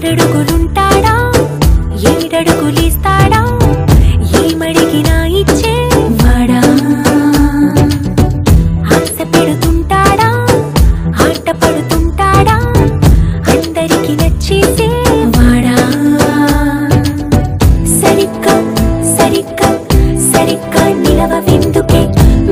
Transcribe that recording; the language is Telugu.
ఆరడుగులుంటాడా ఏడడుగులిస్తాడా? ఏమడిగినా ఇచ్చే వాడా? ఆశ పెడుతుంటాడా ఆట పడుతుంటాడా అందరికి నచ్చేసే